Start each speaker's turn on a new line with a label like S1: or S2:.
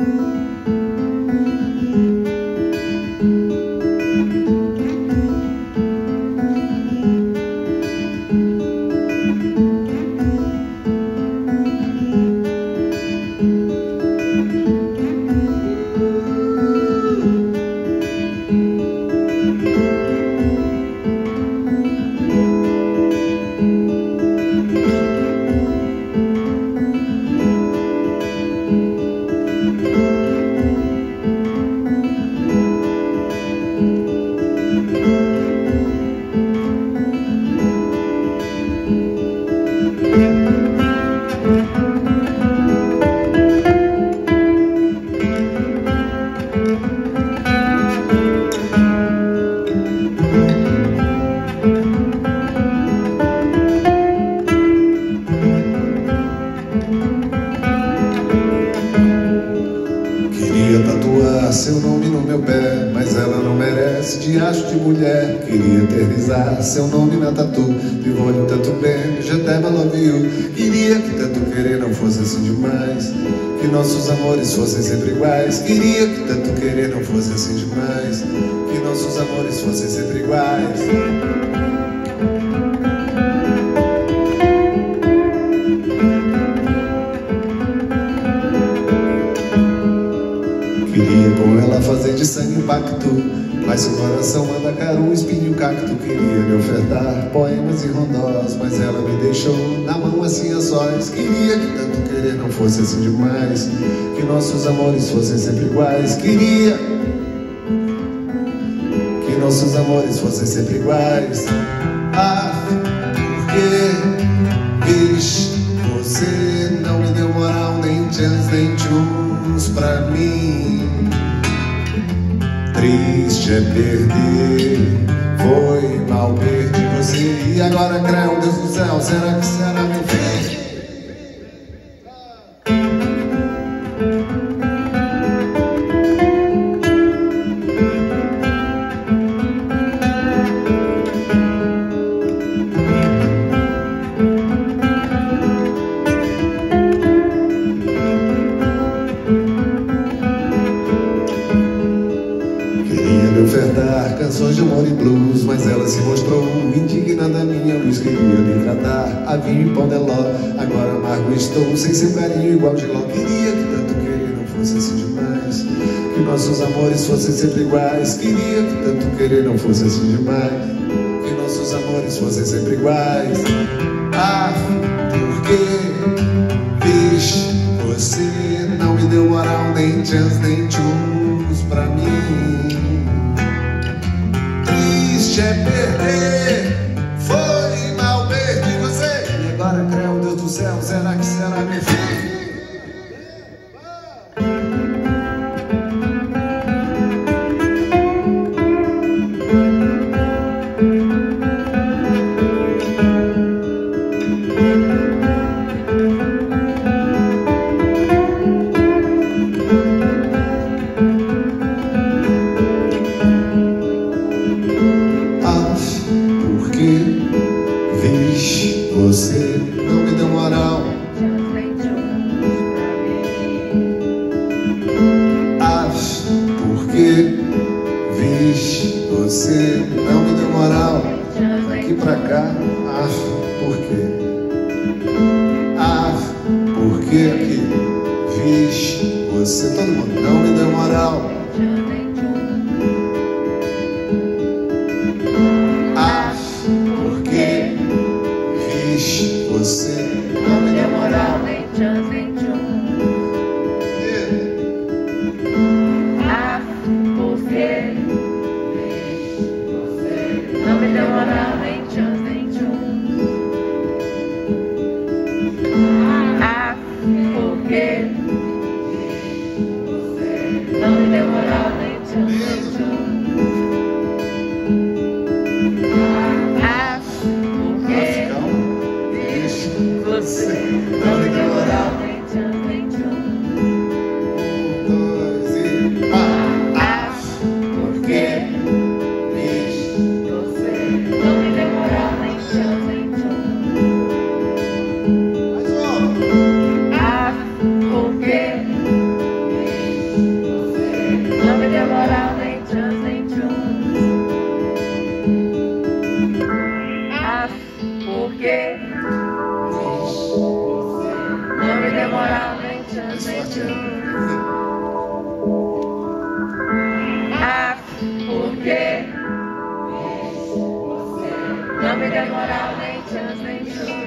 S1: seu de mulher. Queria eternizar seu nome na tatu, pivônio tanto bem, jetema love you. Queria que tanto querer não fosse assim demais, que nossos amores fossem sempre iguais. Queria que tanto querer não fosse assim demais, que nossos amores fossem sempre iguais. Queria com ela fazer de sangue pacto. Mas o coração manda caro espinho cacto Queria lhe ofertar poemas e rondós. Mas ela me deixou na mão assim a sós. Queria que tanto querer não fosse assim demais. Que nossos amores fossem sempre iguais. Queria que nossos amores fossem sempre iguais. Ah, porque, vixe, você não me deu moral nem chance nem tchums pra mim Triste é perder, foi mal perder você E agora, creu, Deus do céu, será que será meu filho? De blues Mas ela se mostrou indigna da minha luz Queria lhe tratar. A e pão Agora amargo estou, sem seu carinho igual de ló. Queria que tanto querer não fosse assim demais Que nossos amores fossem sempre iguais. Queria que tanto querer não fosse assim demais Que nossos amores fossem sempre iguais. Ah, porque Vixe, você não me deu moral Nem chance, nem chus pra mim é perder você não me deu moral. Ah, porque Vixe, você não me deu moral. Aqui pra cá, ah, por quê? Ah, porque aqui Vixe, você, todo mundo não me deu moral Vixe, você moral
S2: Ah, porque não me chance. Ah, porque não me deu moral porque não me demorava nem Ah, porque não me demorar nem chance.